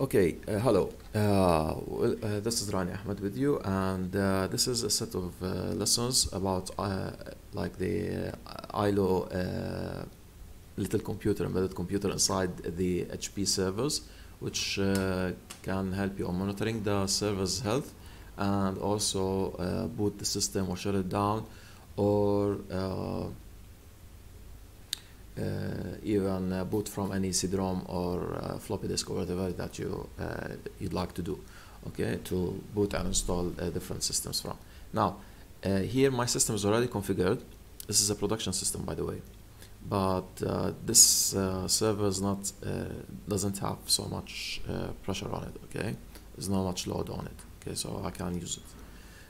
Okay, uh, hello. Uh, well, uh, this is Rani Ahmed with you, and uh, this is a set of uh, lessons about uh, like the ILO little computer, embedded computer inside the HP servers, which can help you on monitoring the server's health and also boot the system or shut it down or even uh, boot from any CD-ROM or uh, floppy disk or whatever that you uh, you'd like to do okay to boot and install uh, different systems from. Now uh, here my system is already configured. This is a production system by the way. But uh, this uh, server is not uh, doesn't have so much uh, pressure on it okay? There's not much load on it okay? So I can use it.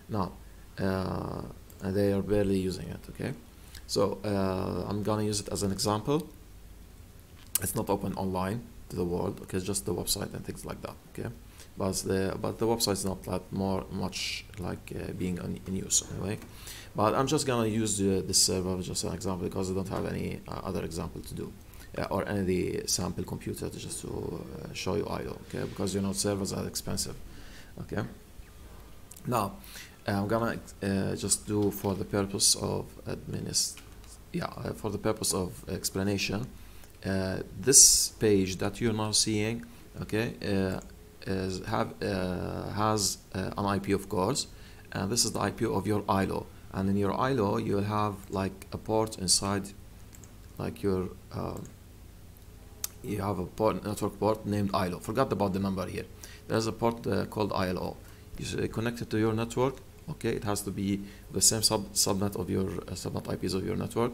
Now uh, they are barely using it okay so uh, I'm gonna use it as an example. It's not open online to the world, okay, it's just the website and things like that, okay. But the but the website is not that more much like uh, being on, in use anyway. But I'm just gonna use the, this server just an example because I don't have any uh, other example to do. Uh, or any sample computer to just to uh, show you idle, okay? Because you know servers are expensive, okay. Now, I'm gonna uh, just do for the purpose of administ yeah uh, for the purpose of explanation. Uh, this page that you're now seeing okay uh, is have uh, has uh, an IP of course and this is the IP of your ILO and in your ILO you'll have like a port inside like your um, you have a port network port named ILO forgot about the number here. There's a port uh, called ILO you connect it to your network okay it has to be the same sub subnet of your uh, subnet IPs of your network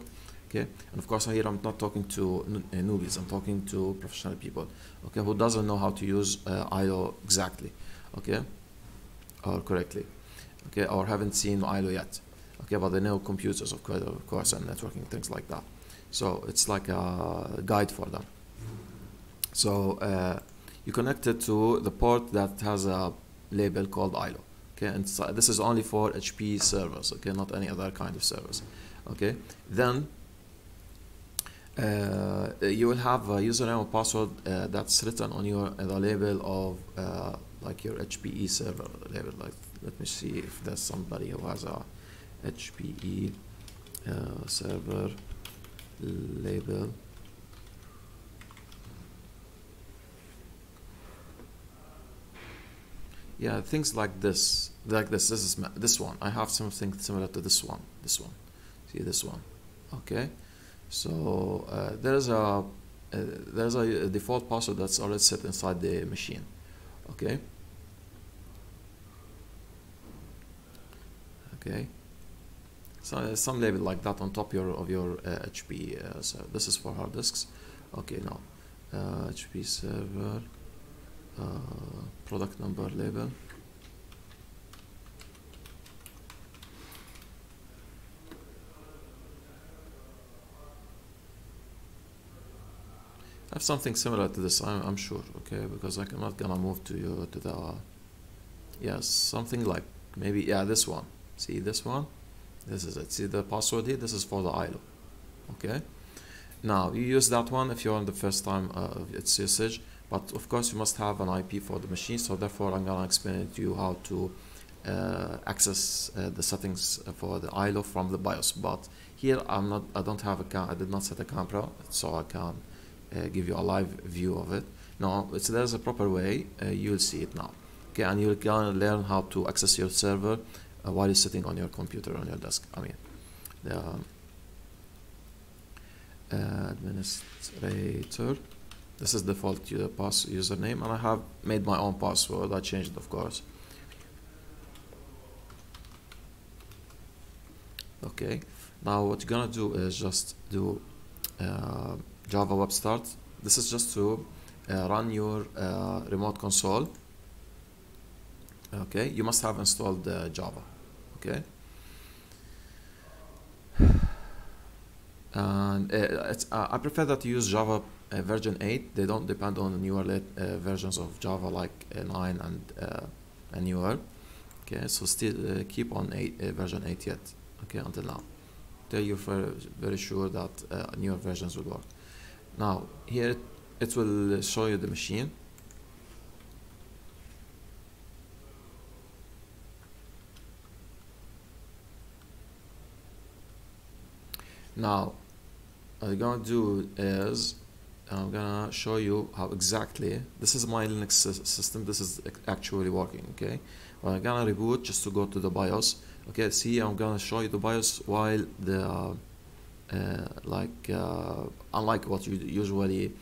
okay? And of course here I'm not talking to uh, newbies I'm talking to professional people okay who doesn't know how to use uh, IO exactly okay? Or correctly okay? Or haven't seen ILO yet okay? But they know computers of course, of course and networking things like that. So it's like a guide for them. So uh, you connect it to the port that has a label called ILO okay and so this is only for HP servers okay not any other kind of servers okay? Then uh, you will have a username and password uh, that's written on your uh, the label of uh, like your HPE server label like let me see if there's somebody who has a HPE uh, server label yeah things like this like this this is this one. I have something similar to this one this one. See this one. Okay? So uh, there's a uh, there's a, default password that's already set inside the machine. Okay? Okay? So uh, some label like that on top your of your uh, HP uh, so this is for hard disks. Okay now HP uh, server product number label. I have something similar to this I'm, I'm sure okay? Because I'm not gonna move to you to the yes something like maybe yeah this one. See this one? This is it. See the password here? This is for the ILO okay? Now you use that one if you're on the first time uh, its usage but of course you must have an IP for the machine so therefore I'm gonna explain to you how to uh, access uh, the settings for the ILO from the BIOS. But here I'm not I don't have a I did not set a camera so I can uh, give you a live view of it. No it's there's a proper way uh, you'll see it now. Okay and you're gonna learn how to access your server uh, while you're sitting on your computer on your desk I mean the administrator this is default user pass username and I have made my own password. I changed it of course. Okay. Now what you're gonna do is just do uh, Java web start. This is just to uh, run your uh, remote console. Okay. You must have installed uh, Java. Okay And uh, uh, I prefer that you use Java uh, version 8. They don't depend on newer versions of Java like 9 and, and newer. Okay, so still keep on eight, version 8 yet. Okay, until now. Till you're very sure that newer versions will work. Now, here it, it will show you the machine. Now, I'm gonna do is I'm gonna show you how exactly this is my Linux system this is actually working okay? Well, I'm gonna reboot just to go to the BIOS okay? See I'm gonna show you the BIOS while the uh, uh, like uh, unlike what you usually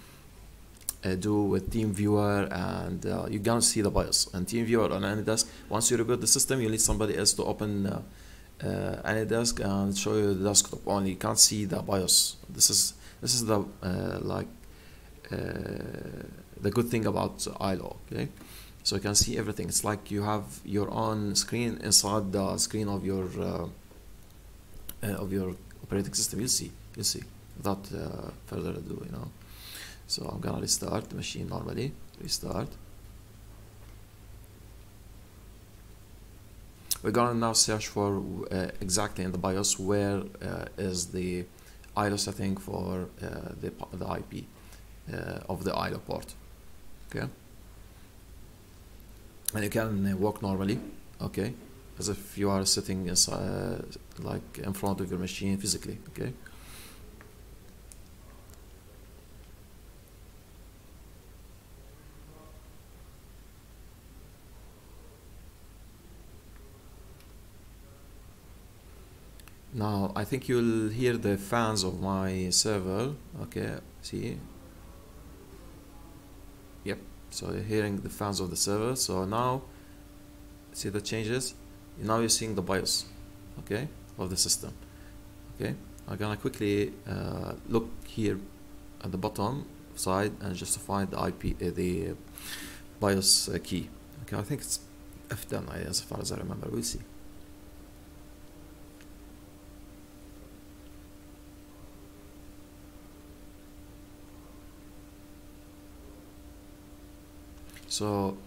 uh, do with TeamViewer and uh, you're gonna see the BIOS. And TeamViewer on AnyDesk once you reboot the system you need somebody else to open uh, uh, AnyDesk and show you the desktop only. You can't see the BIOS. This is this is the uh, like uh, the good thing about ILO okay? So you can see everything. It's like you have your own screen inside the screen of your uh, of your operating system. You'll see you'll see without further ado you know? So I'm gonna restart the machine normally. Restart we're gonna now search for uh, exactly in the BIOS where uh, is the ILO setting for uh, the, the IP of the ILO port. Okay? And you can walk normally okay? As if you are sitting inside like in front of your machine physically okay now I think you'll hear the fans of my server okay see? Yep so you're hearing the fans of the server. So now see the changes? Now you're seeing the BIOS okay of the system okay? I'm gonna quickly uh, look here at the bottom side and just find the IP uh, the BIOS uh, key. Okay I think it's F10 as far as I remember. We'll see so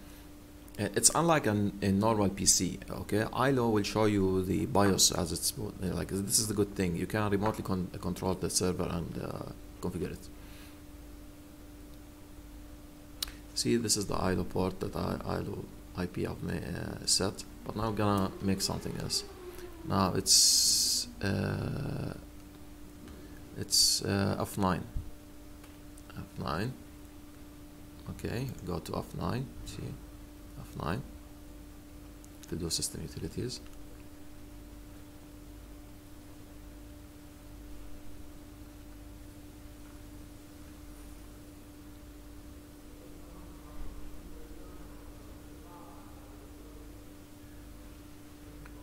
uh, it's unlike an, a normal PC okay? ILO will show you the BIOS as it's like this is the good thing. You can remotely con control the server and uh, configure it. See this is the ILO port that I ILO IP I've uh, set but now I'm gonna make something else. Now it's uh, it's uh, F9 F9 okay go to F9 see? F9 to do system utilities.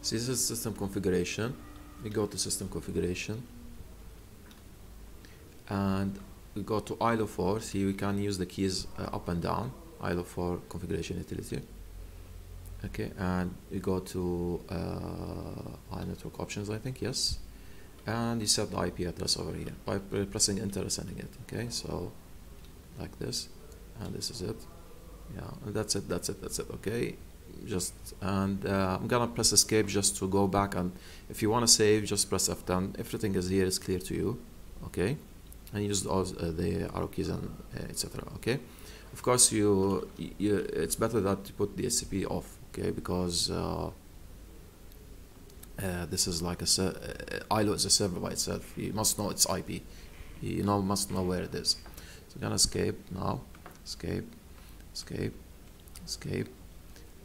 See, this is system configuration. We go to system configuration. And we go to ILO 4 see we can use the keys uh, up and down ILO 4 configuration utility. Okay and we go to uh, network options I think yes. And you set the IP address over here by pressing enter sending it okay? So like this and this is it. Yeah that's it that's it that's it okay? Just and uh, I'm gonna press escape just to go back and if you want to save just press F10 everything is here is clear to you okay and use all uh, the arrow keys and uh, etc okay? Of course you, you it's better that you put the DHCP off okay? Because uh, this is like a ILO is a server by itself. You must know its IP you know must know where it is. So gonna escape now. Escape. Escape. Escape.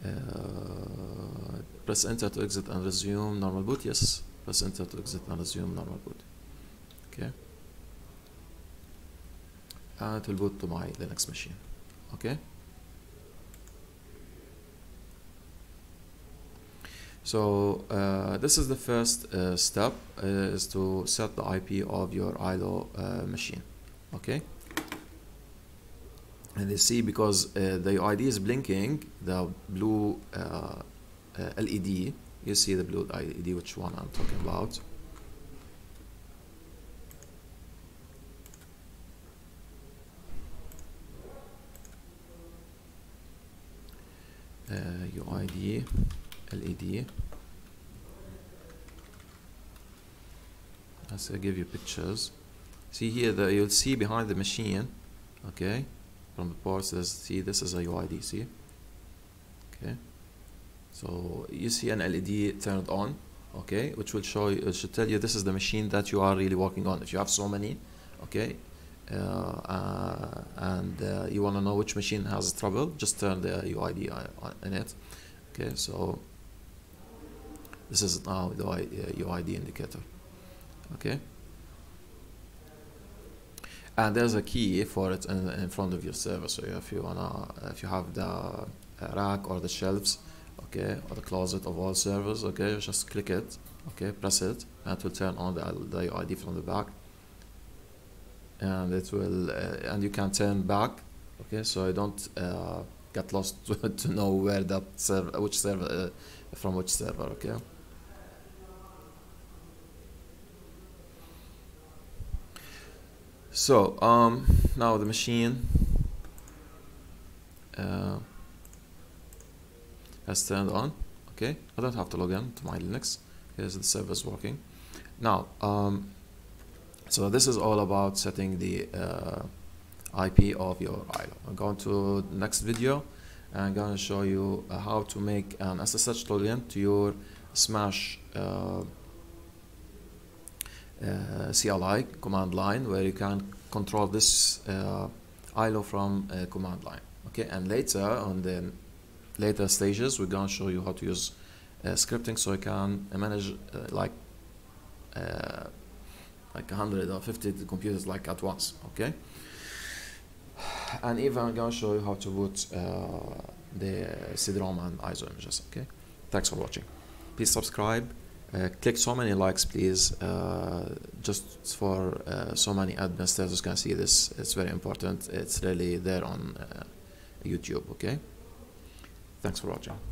Uh, press enter to exit and resume normal boot. Yes press enter to exit and resume normal boot okay and it will boot to my Linux machine. Okay? So uh, this is the first uh, step uh, is to set the IP of your ILO uh, machine. Okay? And you see because uh, the ID is blinking the blue uh, LED you see the blue LED which one I'm talking about UID LED as I give you pictures. See here that you'll see behind the machine okay? From the there's see this is a UID see? Okay. So you see an LED turned on okay? Which will show you it should tell you this is the machine that you are really working on. If you have so many okay? Uh, uh, you want to know which machine has trouble just turn the UID in it. Okay so this is now the UID indicator. Okay? And there's a key for it in, in front of your server. So if you wanna if you have the rack or the shelves okay or the closet of all servers okay just click it okay press it and it will turn on the, the UID from the back and it will uh, and you can turn back okay? So I don't uh, get lost to, to know where that server which server uh, from which server okay? So um, now the machine uh, has turned on okay? I don't have to log in to my Linux. Here's the server is working. Now um, so this is all about setting the uh, IP of your ILO I'm going to the next video. And I'm going to show you how to make an SSH login to your Smash uh, uh CLI command line where you can control this uh, ILO from a command line. Okay and later on the later stages we're going to show you how to use uh, scripting so you can manage uh, like like 100 or 50 computers like at once okay? And even I'm to show you how to boot uh, the CD-ROM and ISO images okay? Thanks for watching. Please subscribe uh, click so many likes please uh, just for uh, so many administrators can see this. It's very important. It's really there on uh, YouTube okay? Thanks for watching.